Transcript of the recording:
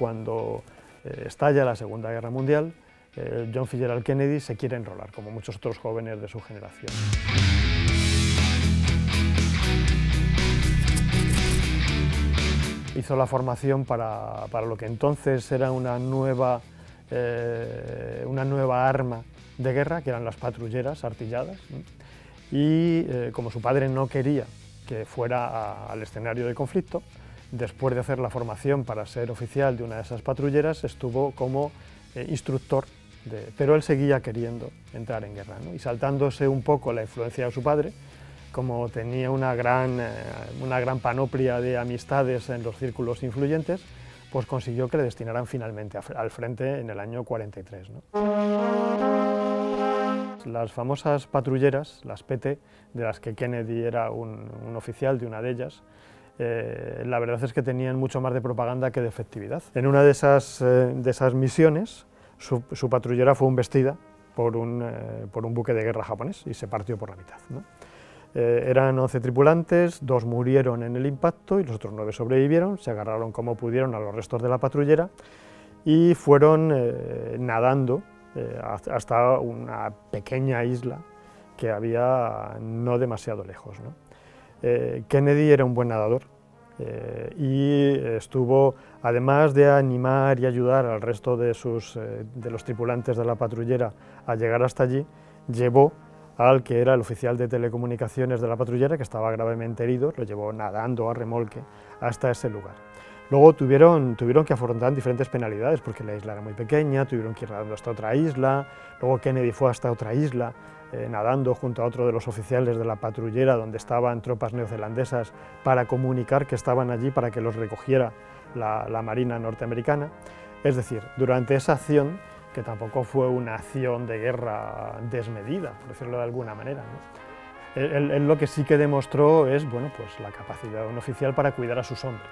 cuando eh, estalla la Segunda Guerra Mundial, eh, John Fitzgerald Kennedy se quiere enrolar, como muchos otros jóvenes de su generación. Hizo la formación para, lo que entonces era una nueva, eh, una nueva arma de guerra, que eran las patrulleras artilladas, y como su padre no quería que fuera al escenario de conflicto, después de hacer la formación para ser oficial de una de esas patrulleras, estuvo como eh, instructor, pero él seguía queriendo entrar en guerra, y saltándose un poco la influencia de su padre, como tenía una gran, eh, una gran panoplia de amistades en los círculos influyentes, pues consiguió que le destinaran finalmente al frente en el año 43. Las famosas patrulleras, las PT, de las que Kennedy era un oficial de una de ellas, eh, la verdad es que tenían mucho más de propaganda que de efectividad. En una de esas, eh, de esas misiones, su, patrullera fue embestida por un, eh, por un, buque de guerra japonés y se partió por la mitad. eran 11 tripulantes, dos murieron en el impacto y los otros nueve sobrevivieron, se agarraron como pudieron a los restos de la patrullera y fueron nadando hasta una pequeña isla que había no demasiado lejos. Eh, Kennedy era un buen nadador eh, y estuvo, además de animar y ayudar al resto de, sus, eh, de los tripulantes de la patrullera a llegar hasta allí, llevó al que era el oficial de telecomunicaciones de la patrullera, que estaba gravemente herido, lo llevó nadando a remolque hasta ese lugar. Luego tuvieron, tuvieron que afrontar diferentes penalidades, porque la isla era muy pequeña, tuvieron que ir nadando hasta otra isla, luego Kennedy fue hasta otra isla, eh, nadando junto a otro de los oficiales de la patrullera donde estaban tropas neozelandesas para comunicar que estaban allí para que los recogiera la, Marina norteamericana. Es decir, durante esa acción, que tampoco fue una acción de guerra desmedida, por decirlo de alguna manera, él, lo que sí que demostró es bueno, pues, la capacidad de un oficial para cuidar a sus hombres.